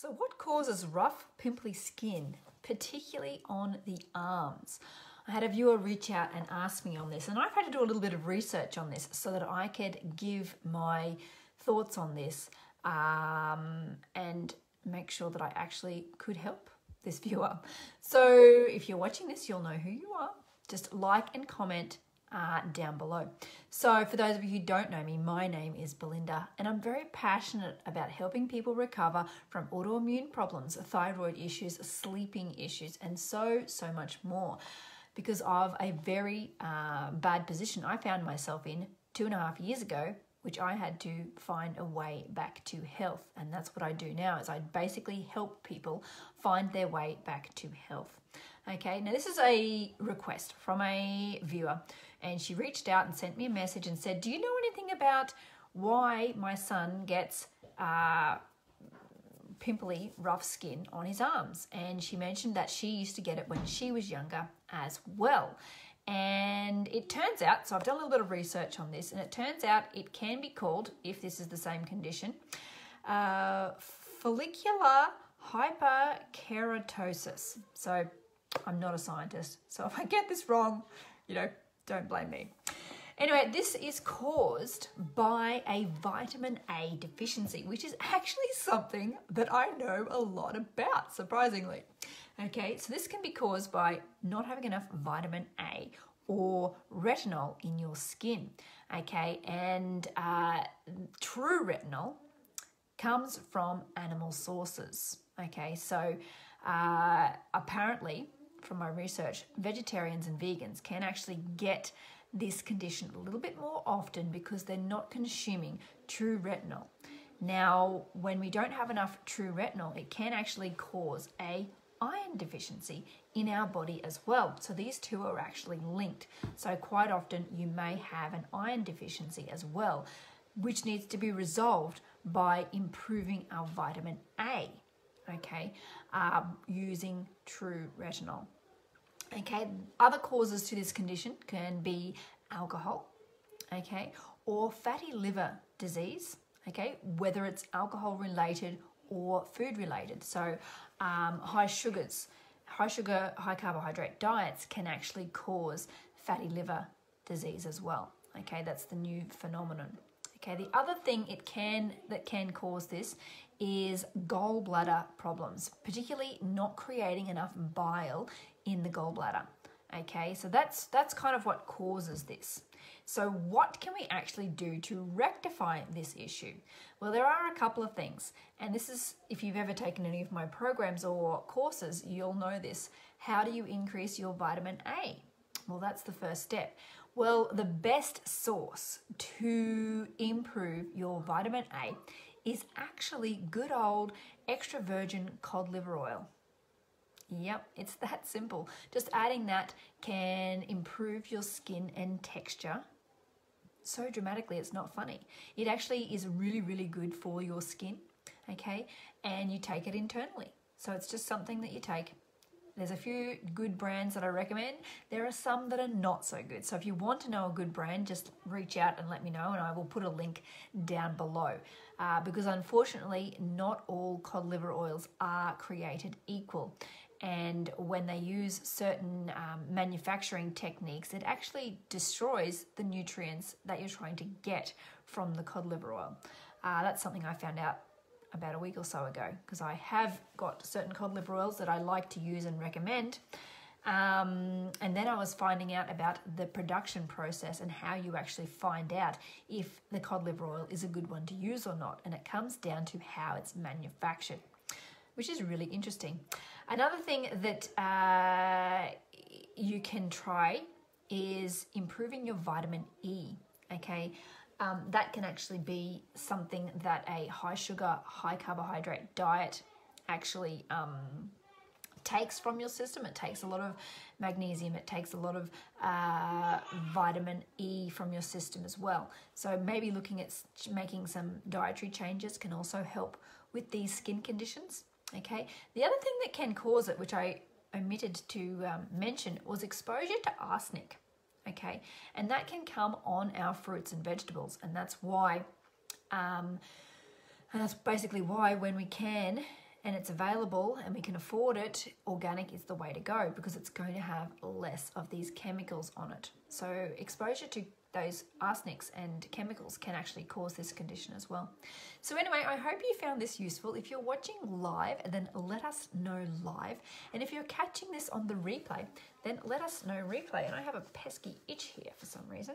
So what causes rough, pimply skin, particularly on the arms? I had a viewer reach out and ask me on this, and I've had to do a little bit of research on this so that I could give my thoughts on this um, and make sure that I actually could help this viewer. So if you're watching this, you'll know who you are. Just like and comment uh, down below. So, for those of you who don't know me, my name is Belinda, and I'm very passionate about helping people recover from autoimmune problems, thyroid issues, sleeping issues, and so, so much more. Because of a very uh, bad position I found myself in two and a half years ago, which I had to find a way back to health. And that's what I do now is I basically help people find their way back to health. Okay, now this is a request from a viewer and she reached out and sent me a message and said, Do you know anything about why my son gets uh, pimply, rough skin on his arms? And she mentioned that she used to get it when she was younger as well. And it turns out, so I've done a little bit of research on this, and it turns out it can be called, if this is the same condition, uh, follicular hyperkeratosis. So I'm not a scientist, so if I get this wrong, you know, don't blame me. Anyway, this is caused by a vitamin A deficiency, which is actually something that I know a lot about, surprisingly. Okay, so this can be caused by not having enough vitamin A or retinol in your skin. Okay, and uh, true retinol comes from animal sources. Okay, so uh, apparently from my research, vegetarians and vegans can actually get this condition a little bit more often because they're not consuming true retinol. Now, when we don't have enough true retinol, it can actually cause a iron deficiency in our body as well. So these two are actually linked. So quite often you may have an iron deficiency as well, which needs to be resolved by improving our vitamin A, okay, um, using true retinol. Okay, other causes to this condition can be alcohol, okay, or fatty liver disease, okay, whether it's alcohol related or food related. So, um, high sugars, high sugar, high carbohydrate diets can actually cause fatty liver disease as well. Okay, that's the new phenomenon. Okay, the other thing it can that can cause this is gallbladder problems, particularly not creating enough bile in the gallbladder. Okay, so that's that's kind of what causes this. So what can we actually do to rectify this issue? Well, there are a couple of things. And this is if you've ever taken any of my programs or courses, you'll know this. How do you increase your vitamin A? Well, that's the first step. Well, the best source to improve your vitamin A is actually good old extra virgin cod liver oil. Yep, it's that simple. Just adding that can improve your skin and texture so dramatically it's not funny. It actually is really, really good for your skin, okay? And you take it internally. So it's just something that you take. There's a few good brands that I recommend. There are some that are not so good. So if you want to know a good brand, just reach out and let me know, and I will put a link down below. Uh, because unfortunately, not all cod liver oils are created equal and when they use certain um, manufacturing techniques, it actually destroys the nutrients that you're trying to get from the cod liver oil. Uh, that's something I found out about a week or so ago because I have got certain cod liver oils that I like to use and recommend. Um, and then I was finding out about the production process and how you actually find out if the cod liver oil is a good one to use or not. And it comes down to how it's manufactured, which is really interesting. Another thing that uh, you can try is improving your vitamin E. Okay, um, that can actually be something that a high sugar, high carbohydrate diet actually um, takes from your system. It takes a lot of magnesium, it takes a lot of uh, vitamin E from your system as well. So maybe looking at making some dietary changes can also help with these skin conditions. Okay, the other thing that can cause it, which I omitted to um, mention, was exposure to arsenic. Okay, and that can come on our fruits and vegetables, and that's why, um, and that's basically why when we can and it's available and we can afford it, organic is the way to go because it's going to have less of these chemicals on it. So exposure to those arsenics and chemicals can actually cause this condition as well. So anyway, I hope you found this useful. If you're watching live, then let us know live. And if you're catching this on the replay, then let us know replay. And I have a pesky itch here for some reason.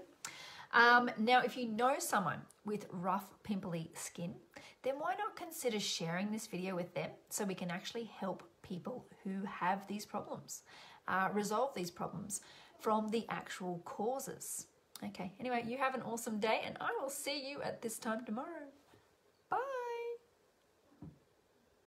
Um, now, if you know someone with rough, pimply skin, then why not consider sharing this video with them so we can actually help people who have these problems, uh, resolve these problems from the actual causes. Okay, anyway, you have an awesome day, and I will see you at this time tomorrow.